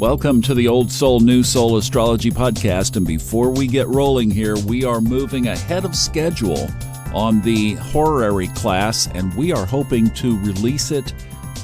Welcome to the Old Soul, New Soul Astrology Podcast. And before we get rolling here, we are moving ahead of schedule on the horary class, and we are hoping to release it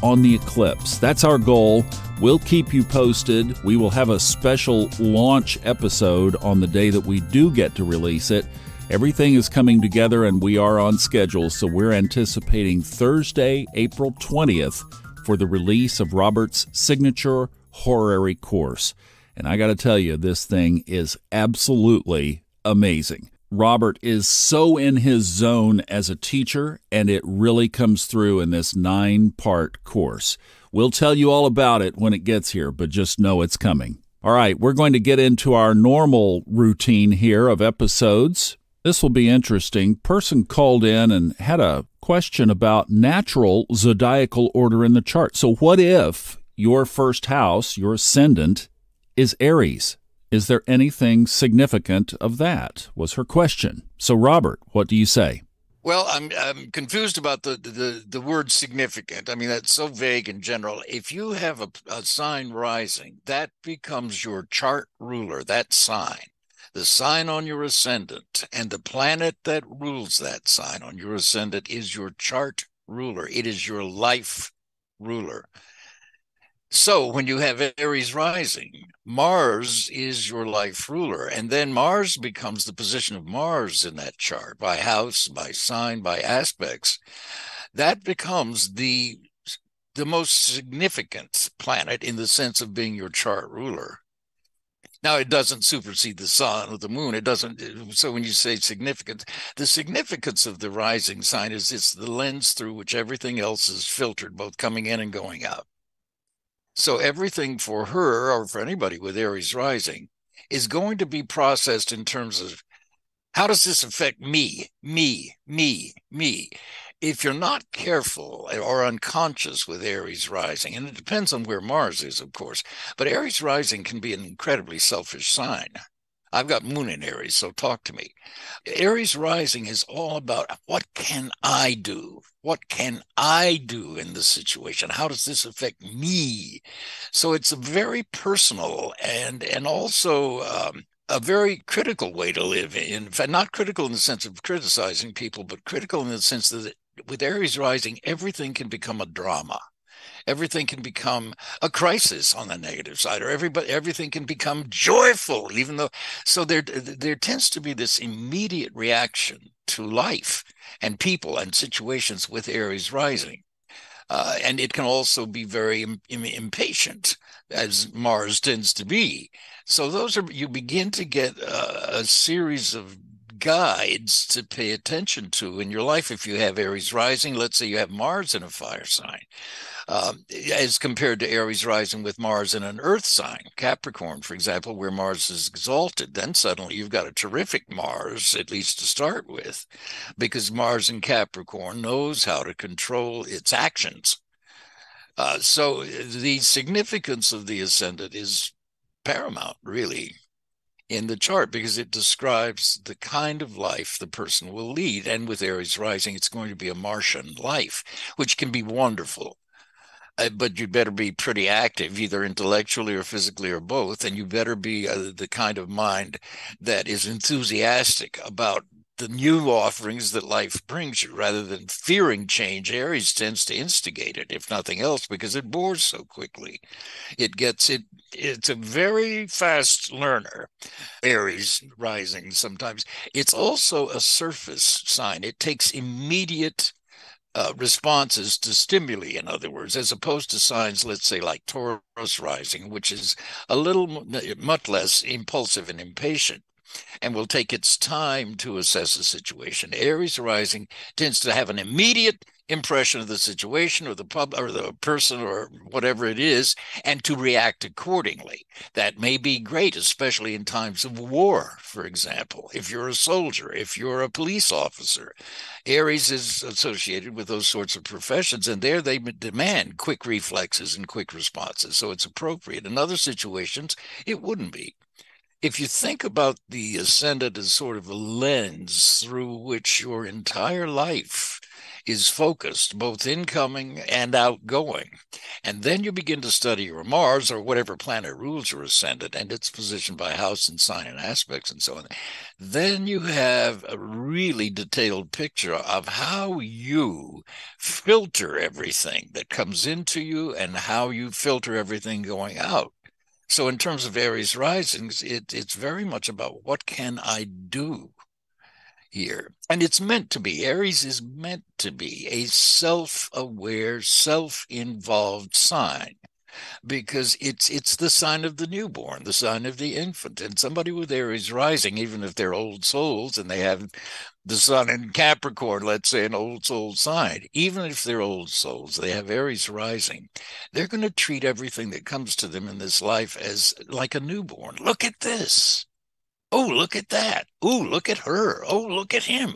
on the eclipse. That's our goal. We'll keep you posted. We will have a special launch episode on the day that we do get to release it. Everything is coming together and we are on schedule, so we're anticipating Thursday, April 20th for the release of Robert's signature horary course. And I got to tell you, this thing is absolutely amazing. Robert is so in his zone as a teacher, and it really comes through in this nine part course. We'll tell you all about it when it gets here, but just know it's coming. All right, we're going to get into our normal routine here of episodes. This will be interesting. Person called in and had a question about natural zodiacal order in the chart. So, what if your first house, your ascendant, is Aries? Is there anything significant of that? Was her question. So, Robert, what do you say? Well, I'm I'm confused about the, the the word significant. I mean, that's so vague in general. If you have a, a sign rising, that becomes your chart ruler. That sign, the sign on your ascendant, and the planet that rules that sign on your ascendant is your chart ruler. It is your life ruler. So when you have Aries rising, Mars is your life ruler. And then Mars becomes the position of Mars in that chart by house, by sign, by aspects. That becomes the the most significant planet in the sense of being your chart ruler. Now, it doesn't supersede the sun or the moon. It doesn't. So, when you say significance, the significance of the rising sign is it's the lens through which everything else is filtered, both coming in and going out. So everything for her or for anybody with Aries rising is going to be processed in terms of how does this affect me, me, me, me? If you're not careful or unconscious with Aries rising, and it depends on where Mars is, of course, but Aries rising can be an incredibly selfish sign. I've got moon in Aries, so talk to me. Aries rising is all about what can I do? What can I do in this situation? How does this affect me? So it's a very personal and and also um, a very critical way to live. In fact, not critical in the sense of criticizing people, but critical in the sense that with Aries rising, everything can become a drama everything can become a crisis on the negative side, or everybody everything can become joyful, even though so there there tends to be this immediate reaction to life and people and situations with Aries rising. Uh, and it can also be very Im- impatient, as Mars tends to be. So those are you begin to get a, a series of guides to pay attention to in your life if you have Aries rising. Let's say you have Mars in a fire sign, um, as compared to Aries rising with Mars in an earth sign, Capricorn, for example, where Mars is exalted. Then suddenly you've got a terrific Mars, at least to start with, because Mars in Capricorn knows how to control its actions. Uh, so the significance of the ascendant is paramount, really in the chart because it describes the kind of life the person will lead. And with Aries rising, it's going to be a Martian life, which can be wonderful. Uh, but you'd better be pretty active, either intellectually or physically or both. And you better be uh, the kind of mind that is enthusiastic about the new offerings that life brings you rather than fearing change. Aries tends to instigate it, if nothing else, because it bores so quickly. It gets it, it's a very fast learner, Aries rising sometimes. It's also a surface sign, it takes immediate. Uh, responses to stimuli, in other words, as opposed to signs, let's say, like Taurus rising, which is a little much less impulsive and impatient and will take its time to assess the situation. Aries rising tends to have an immediate impression of the situation or the pub or the person or whatever it is and to react accordingly. That may be great especially in times of war for example if you're a soldier if you're a police officer. Aries is associated with those sorts of professions and there they demand quick reflexes and quick responses so it's appropriate. In other situations it wouldn't be if you think about the ascendant as sort of a lens through which your entire life is focused, both incoming and outgoing, And then you begin to study your Mars or whatever planet rules your ascendant and its position by house and sign and aspects and so on. Then you have a really detailed picture of how you filter everything that comes into you and how you filter everything going out. So in terms of Aries risings, it, it's very much about what can I do here. And it's meant to be. Aries is meant to be a self aware, self involved sign because it's it's the sign of the newborn, the sign of the infant. And somebody with Aries rising, even if they're old souls and they have the sun in Capricorn, let's say an old soul sign, even if they're old souls, they have Aries rising, they're going to treat everything that comes to them in this life as like a newborn. Look at this. Oh, look at that. Oh, look at her. Oh, look at him.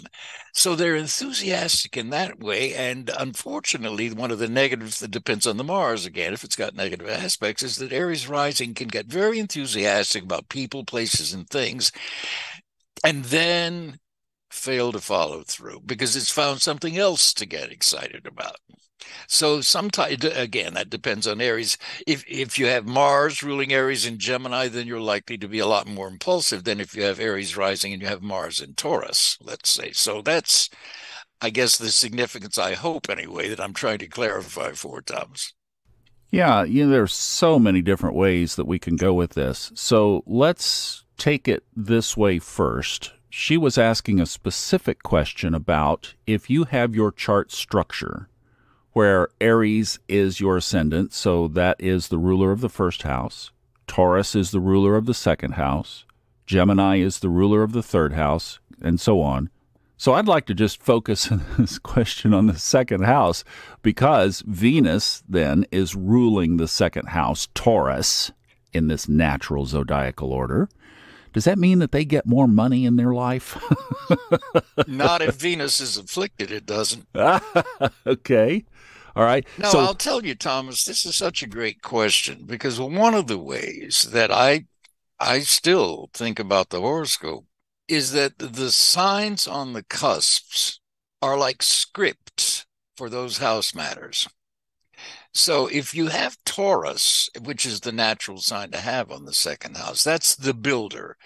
So they're enthusiastic in that way. And unfortunately, one of the negatives that depends on the Mars, again, if it's got negative aspects, is that Aries rising can get very enthusiastic about people, places, and things, and then fail to follow through because it's found something else to get excited about. So sometimes again, that depends on Aries. If if you have Mars ruling Aries in Gemini, then you're likely to be a lot more impulsive than if you have Aries rising and you have Mars in Taurus, let's say. So that's I guess the significance I hope anyway that I'm trying to clarify for Thomas. Yeah, you know, there's so many different ways that we can go with this. So let's take it this way first. She was asking a specific question about if you have your chart structure where Aries is your ascendant, so that is the ruler of the first house. Taurus is the ruler of the second house. Gemini is the ruler of the third house, and so on. So I'd like to just focus this question on the second house because Venus then is ruling the second house, Taurus, in this natural zodiacal order. Does that mean that they get more money in their life? Not if Venus is afflicted, it doesn't. okay. All right. No, so, I'll tell you, Thomas, this is such a great question because one of the ways that I I still think about the horoscope is that the signs on the cusps are like scripts for those house matters. So if you have Taurus, which is the natural sign to have on the second house, that's the builder.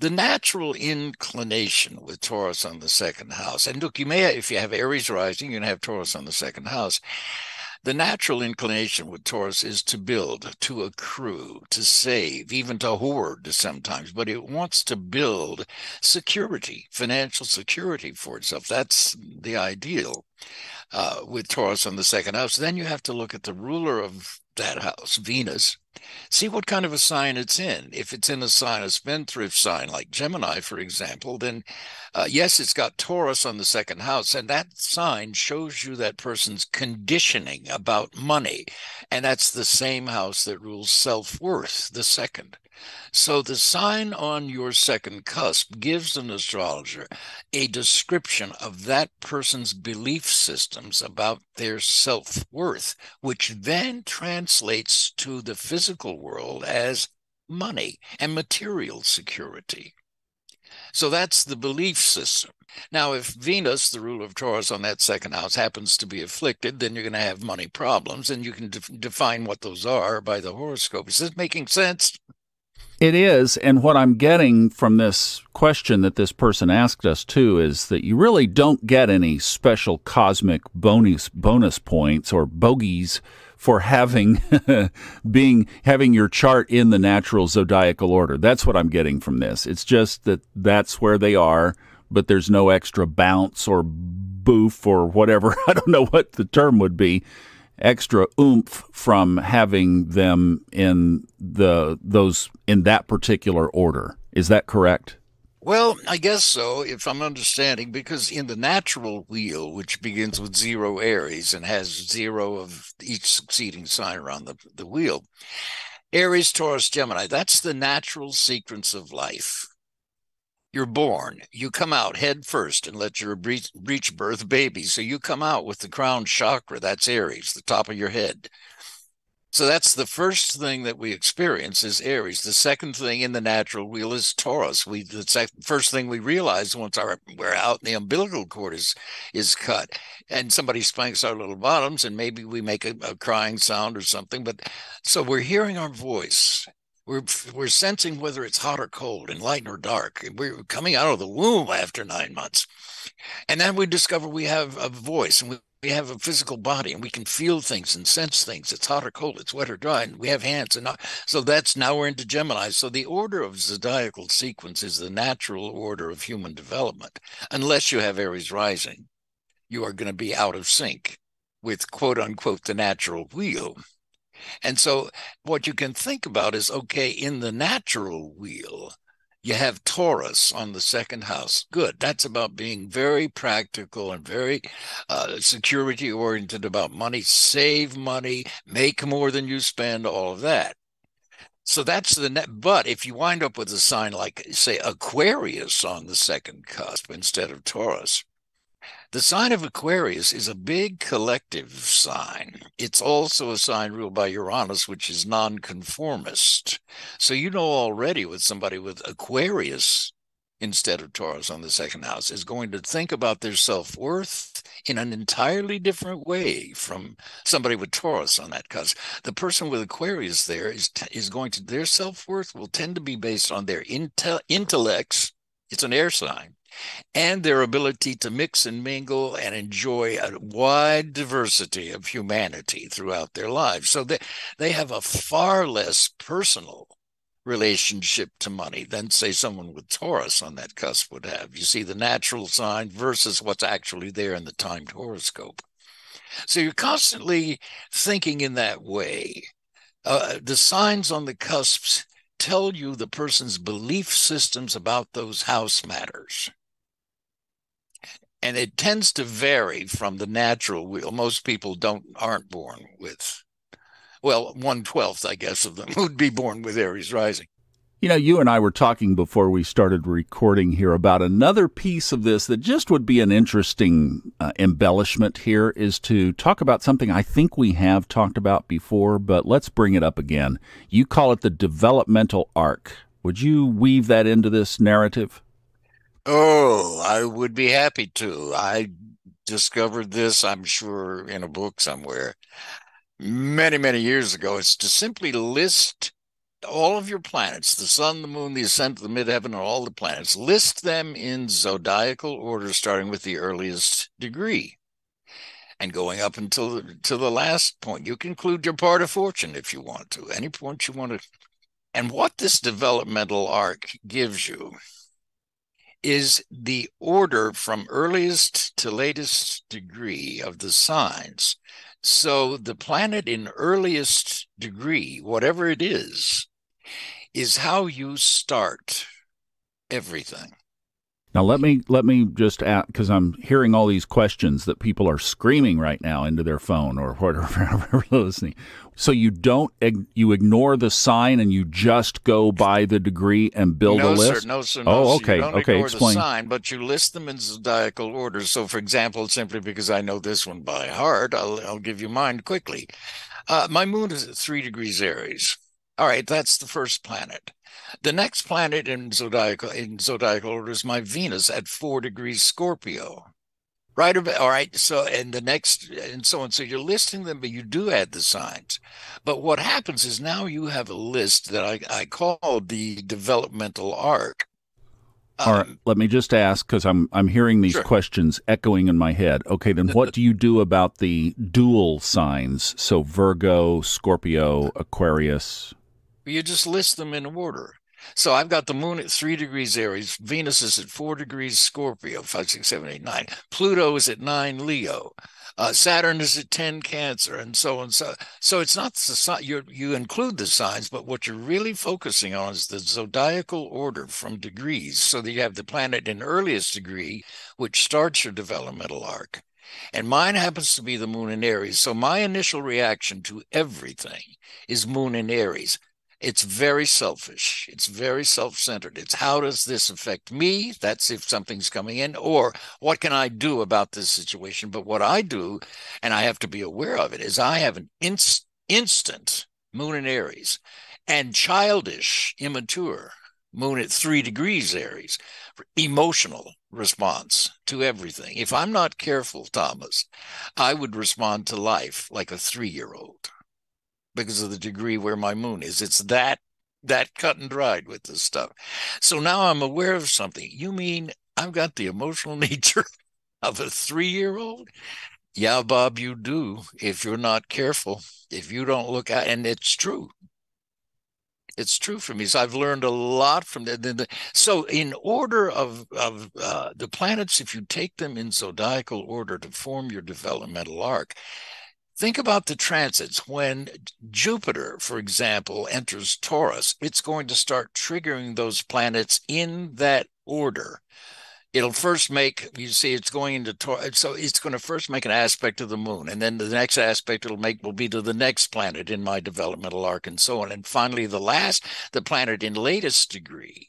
The natural inclination with Taurus on the second house, and look, you may, if you have Aries rising, you're going to have Taurus on the second house. The natural inclination with Taurus is to build, to accrue, to save, even to hoard sometimes, but it wants to build security, financial security for itself. That's the ideal with Taurus on the second house. Then you have to look at the ruler of that house, Venus, see what kind of a sign it's in. If it's in a sign, a spendthrift sign like Gemini, for example, then uh, yes, it's got Taurus on the second house, and that sign shows you that person's conditioning about money. And that's the same house that rules self worth, the second. So the sign on your second cusp gives an astrologer a description of that person's belief systems about their self worth, which then translates to the physical world as money and material security. So that's the belief system. Now, if Venus, the ruler of Taurus on that second house, happens to be afflicted, then you're going to have money problems, and you can de- define what those are by the horoscope. Is this making sense? It is. And what I'm getting from this question that this person asked us too is that you really don't get any special cosmic bonus bonus points or bogeys for having being having your chart in the natural zodiacal order. That's what I'm getting from this. It's just that that's where they are, but there's no extra bounce or boof or whatever. I don't know what the term would be extra oomph from having them in the those in that particular order. Is that correct? Well, I guess so, if I'm understanding, because in the natural wheel, which begins with zero Aries and has zero of each succeeding sign around the, the wheel, Aries, Taurus, Gemini, that's the natural sequence of life you're born, you come out head first and let your breech, breech birth baby. So you come out with the crown chakra, that's Aries, the top of your head. So that's the first thing that we experience is Aries. The second thing in the natural wheel is Taurus. We the second, first thing we realize once our we're out and the umbilical cord is is cut, and somebody spanks our little bottoms, and maybe we make a, a crying sound or something. But so we're hearing our voice. We're we're sensing whether it's hot or cold, and light or dark. We're coming out of the womb after nine months, and then we discover we have a voice, and we we have a physical body and we can feel things and sense things. It's hot or cold, it's wet or dry, and we have hands. And not, so that's now we're into Gemini. So the order of zodiacal sequence is the natural order of human development. Unless you have Aries rising, you are going to be out of sync with quote unquote the natural wheel. And so what you can think about is okay, in the natural wheel, you have Taurus on the second house. Good. That's about being very practical and very uh, security oriented about money. Save money, make more than you spend, all of that. So that's the net. But if you wind up with a sign like, say, Aquarius on the second cusp instead of Taurus, the sign of Aquarius is a big collective sign. It's also a sign ruled by Uranus, which is nonconformist. So you know already with somebody with Aquarius instead of Taurus on the second house is going to think about their self worth in an entirely different way from somebody with Taurus on that because The person with Aquarius there is is going to their self worth will tend to be based on their intel, intellects. It's an air sign and their ability to mix and mingle and enjoy a wide diversity of humanity throughout their lives. So they, they have a far less personal relationship to money than, say, someone with Taurus on that cusp would have. You see the natural sign versus what's actually there in the timed horoscope. So you're constantly thinking in that way. Uh, the signs on the cusps tell you the person's belief systems about those house matters and it tends to vary from the natural wheel. Most people don't aren't born with, well, one twelfth, I guess, of them would be born with Aries rising. You know, you and I were talking before we started recording here about another piece of this that just would be an interesting uh, embellishment here is to talk about something I think we have talked about before, but let's bring it up again. You call it the developmental arc. Would you weave that into this narrative? Oh, I would be happy to. I discovered this, I'm sure, in a book somewhere many, many years ago. It's to simply list all of your planets the sun, the moon, the ascent the midheaven, and all the planets. List them in zodiacal order, starting with the earliest degree and going up until to the last point. You can include your part of fortune if you want to, any point you want to. And what this developmental arc gives you is the order from earliest to latest degree of the signs. So the planet in earliest degree, whatever it is, is how you start everything. Now let me let me just ask because I'm hearing all these questions that people are screaming right now into their phone or whatever listening. So you don't you ignore the sign and you just go by the degree and build no, a list. Sir, no, sir. No, oh, okay, you don't okay. Ignore Explain. The sign, but you list them in zodiacal order. So, for example, simply because I know this one by heart, I'll I'll give you mine quickly. Uh, my moon is at three degrees Aries. All right, that's the first planet. The next planet in zodiacal in zodiacal order is my Venus at four degrees Scorpio. Right about all right. So and the next and so on. So you're listing them, but you do add the signs. But what happens is now you have a list that I, I call the developmental arc. All right, um, let me just ask because I'm I'm hearing these sure. questions echoing in my head. Okay, then what do you do about the dual signs? So Virgo, Scorpio, Aquarius. You just list them in order. So I've got the moon at three degrees Aries. Venus is at four degrees Scorpio, five, six, seven, eight, nine. Pluto is at nine Leo. Uh, Saturn is at 10 Cancer, and so on. So, so it's not the you you include the signs, but what you're really focusing on is the zodiacal order from degrees. So that you have the planet in earliest degree, which starts your developmental arc. And mine happens to be the moon in Aries. So my initial reaction to everything is moon in Aries. It's very selfish. It's very self centered. It's how does this affect me? That's if something's coming in, or what can I do about this situation? But what I do, and I have to be aware of it, is I have an inst- instant moon in Aries, and childish, immature moon at three degrees Aries, emotional response to everything. If I'm not careful, Thomas, I would respond to life like a three year old because of the degree where my moon is. It's that that cut and dried with this stuff. So now I'm aware of something. You mean I've got the emotional nature of a three year old? Yeah, Bob, you do if you're not careful, if you don't look at, and it's true. It's true for me. So I've learned a lot from that. So, in order of of uh, the planets, if you take them in zodiacal order to form your developmental arc, think about the transits. When Jupiter, for example, enters Taurus, it's going to start triggering those planets in that order it'll first make you see it's going into Taurus. so it's going to first make an aspect of the moon and then the next aspect it'll make will be to the next planet in my developmental arc and so on and finally the last the planet in latest degree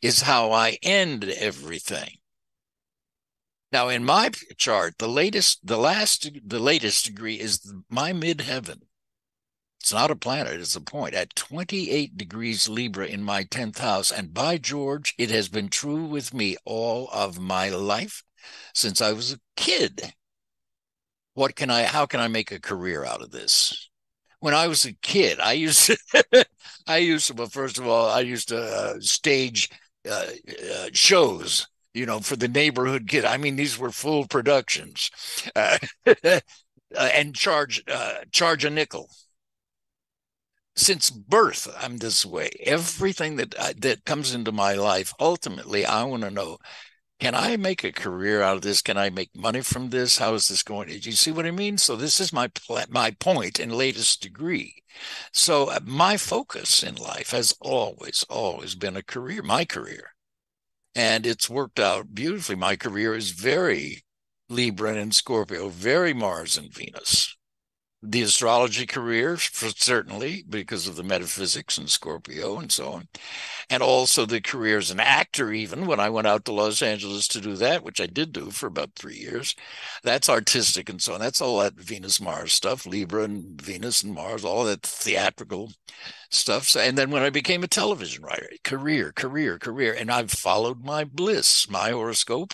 is how i end everything now in my chart the latest the last the latest degree is my midheaven it's not a planet, it's a point at 28 degrees Libra in my 10th house. And by George, it has been true with me all of my life since I was a kid. What can I, how can I make a career out of this? When I was a kid, I used to, I used to, well, first of all, I used to uh, stage uh, uh, shows you know, for the neighborhood kid. I mean, these were full productions, uh, uh and charge uh, charge a nickel. Since birth i'm this way. Everything that uh, that comes into my life ultimately i want to know can i make a career out of this? Can i make money from this? How is this going? Do you see what i mean? So this is my my point in latest degree. So uh, my focus in life has always always been a career my career and it's worked out beautifully. My career is very libra and scorpio very mars and venus the astrology career, certainly because of the metaphysics and Scorpio and so on, and also the career as an actor. Even when I went out to Los Angeles to do that, which I did do for about three years, that's artistic and so on. That's all that Venus Mars stuff, Libra and Venus and Mars, all that theatrical stuff. And then when I became a television writer, career, career, career, and I've followed my bliss, my horoscope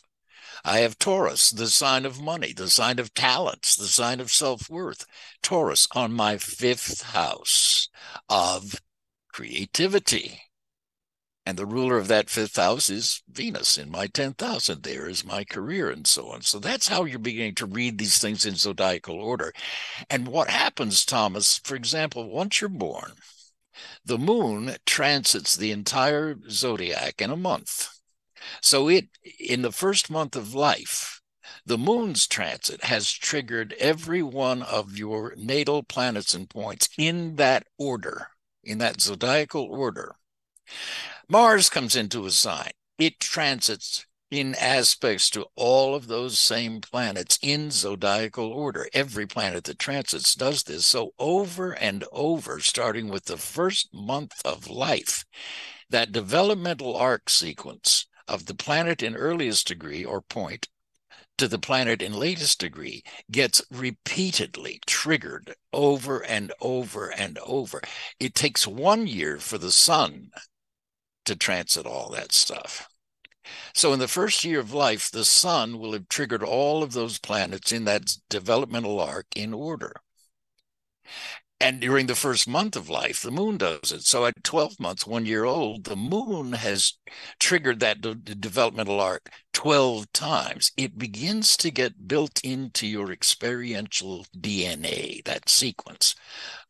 I have Taurus, the sign of money, the sign of talents, the sign of self worth. Taurus on my fifth house of creativity. And the ruler of that fifth house is Venus in my 10th house, and there is my career, and so on. So that's how you're beginning to read these things in zodiacal order. And what happens, Thomas, for example, once you're born, the moon transits the entire zodiac in a month. So it in the first month of life, the moon's transit has triggered every one of your natal planets and points in that order, in that zodiacal order. Mars comes into a sign. It transits in aspects to all of those same planets in zodiacal order. Every planet that transits does this. So, over and over, starting with the first month of life, that developmental arc sequence of the planet in earliest degree or point to the planet in latest degree gets repeatedly triggered over and over and over. It takes one year for the sun to transit all that stuff. So, in the first year of life, the sun will have triggered all of those planets in that developmental arc in order. And during the first month of life, the moon does it. So at 12 months, one year old, the moon has triggered that de- developmental arc 12 times. It begins to get built into your experiential DNA, that sequence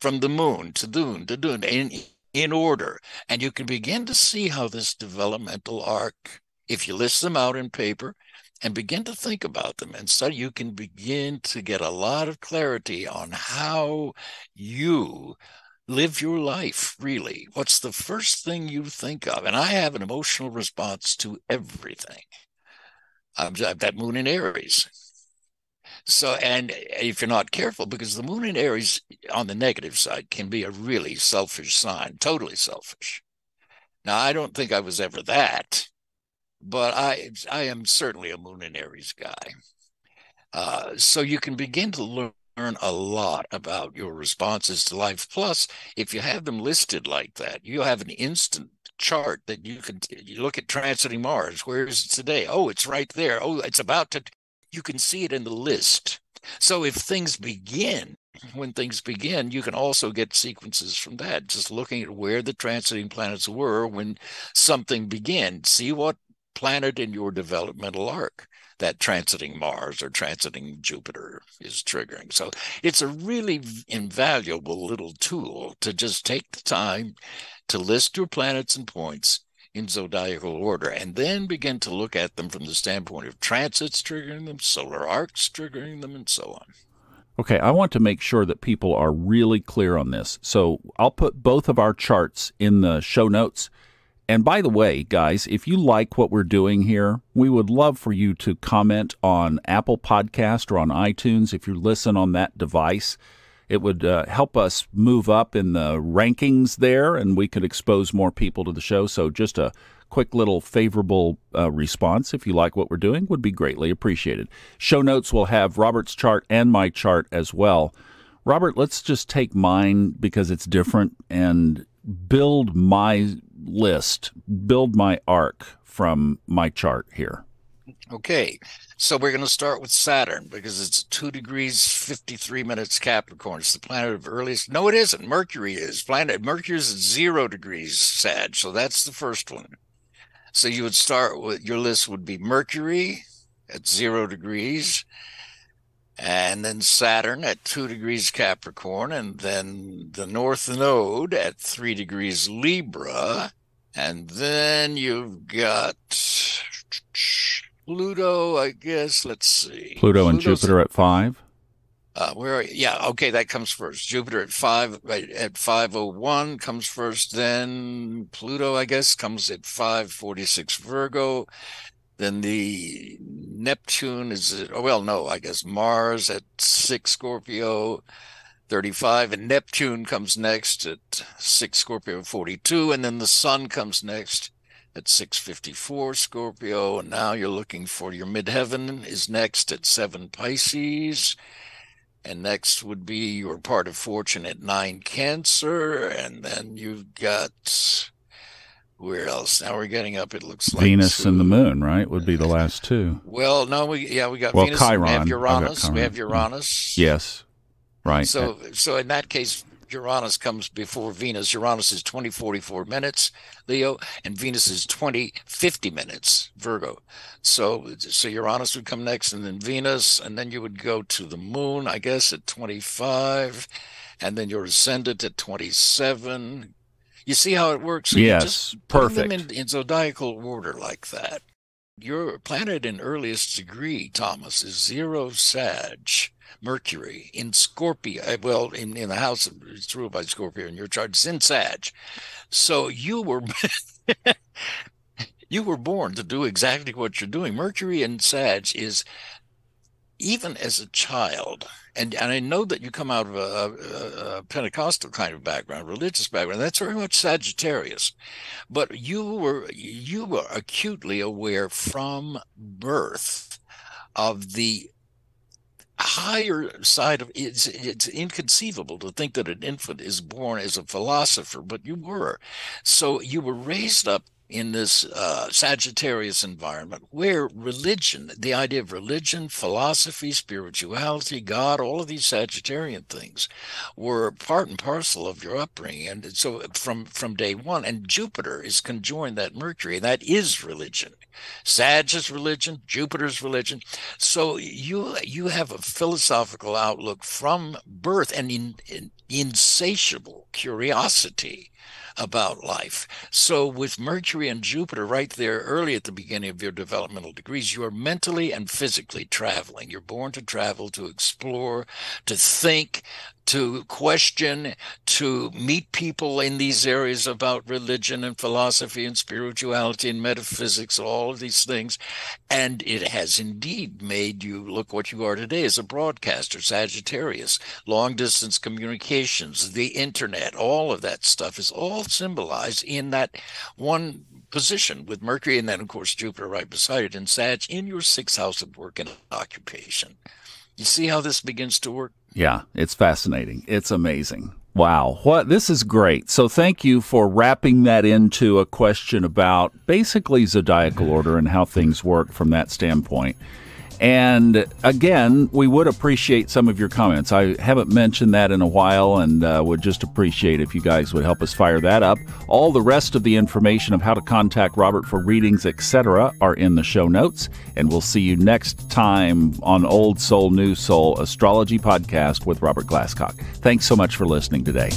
from the moon to Dune to Dune in, in order. And you can begin to see how this developmental arc, if you list them out in paper, and begin to think about them and so you can begin to get a lot of clarity on how you live your life really. What's the first thing you think of? And i have an emotional response to everything. I've that moon in aries. So and if you're not careful because the moon in aries on the negative side can be a really selfish sign totally selfish. Now i don't think i was ever that but I I am certainly a Moon and Aries guy. Uh, so you can begin to learn learn a lot about your responses to life. Plus, if you have them listed like that, you have an instant chart that you can you look at transiting Mars. Where is it today? Oh, it's right there. Oh, it's about to. You can see it in the list. So if things begin, when things begin, you can also get sequences from that. Just looking at where the transiting planets were when something began. See what planet in your developmental arc that transiting Mars or transiting Jupiter is triggering. So it's a really invaluable little tool to just take the time to list your planets and points in zodiacal order and then begin to look at them from the standpoint of transits triggering them, solar arcs triggering them, and so on. Okay, I want to make sure that people are really clear on this. So I'll put both of our charts in the show notes. And by the way, guys, if you like what we're doing here, we would love for you to comment on Apple Podcast or on iTunes if you listen on that device. It would uh, help us move up in the rankings there, and we could expose more people to the show. So, just a quick little favorable uh, response, if you like what we're doing, would be greatly appreciated. Show notes will have Robert's chart and my chart as well. Robert, let's just take mine because it's different and build my list, build my arc from my chart here. Okay, so we're going to start with Saturn because it's two degrees fifty three minutes Capricorn. It's the planet of earliest. No, it isn't. Mercury is planet. Mercury is zero degrees Sag. So that's the first one. So you would start with your list would be Mercury at zero degrees, and then Saturn at two degrees Capricorn, and then the North Node at three degrees Libra, and then you've got Pluto, I guess. Let's see. Pluto and Pluto's Jupiter at five. Uh, where are you? Yeah, okay, that comes first. Jupiter at five at five oh one comes first. Then Pluto, I guess, comes at five forty six Virgo. Then the Neptune is oh well, no, I guess Mars at six Scorpio. 35 and Neptune comes next at 6 Scorpio 42 and then the sun comes next at 654 Scorpio and now you're looking for your midheaven is next at 7 Pisces and next would be your part of fortune at nine Cancer, and then you've got where else? Now we're getting up. It looks like Venus and the Moon, right? Would be the last two. Well, no, we yeah we got well, Venus. Chiron. We have Uranus. We have Uranus. Yes, right. So so in that case, Uranus comes before Venus. Uranus is 20, 44 minutes, Leo, and Venus is 20, 50 minutes, Virgo. So, so Uranus would come next, and then Venus, and then you would go to the moon, I guess, at 25, and then your ascendant at 27. You see how it works? Yes, perfect. in, in zodiacal order like that. Your planet in earliest degree, Thomas, is zero Sag Mercury in Scorpio. Uh, well, in, in the house, it's ruled by Scorpio, and your chart is in Sag. So you were. you were born to do exactly what you're doing. Mercury in Sag is even as a child, and, and I know that you come out of a, a, a, Pentecostal kind of background, religious background. That's very much Sagittarius, but you were you were acutely aware from birth of the higher side of it's it's inconceivable to think that an infant is born as a philosopher but you were so you were raised up in this uh, Sagittarius environment where religion, the idea of religion, philosophy, spirituality, God, all of these Sagittarian things were part and parcel of your upbringing. And so from, from day one, and Jupiter is conjoined that Mercury, that is religion. Sag is religion, Jupiter's religion. So you you have a philosophical outlook from birth and in, in insatiable curiosity about life. So, with Mercury and Jupiter right there early at the beginning of your developmental degrees, you are mentally and physically traveling. You're born to travel, to explore, to think, to question, to meet people in these areas about religion and philosophy and spirituality and metaphysics, all of these things. And it has indeed made you look what you are today as a broadcaster, Sagittarius, long distance communications, the internet, all of that stuff is all symbolized in that one position with Mercury and then, of course, Jupiter right beside it in Sag in your sixth house of work and occupation. You see how this begins to work? Yeah, it's fascinating. It's amazing. Wow. What this is great. So thank you for wrapping that into a question about basically zodiacal order and how things work from that standpoint. And again, we would appreciate some of your comments. I haven't mentioned that in a while and uh, would just appreciate if you guys would help us fire that up. All the rest of the information of how to contact Robert for readings, etc., are in the show notes. And we'll see you next time on Old Soul, New Soul Astrology Podcast with Robert Glasscock. Thanks so much for listening today.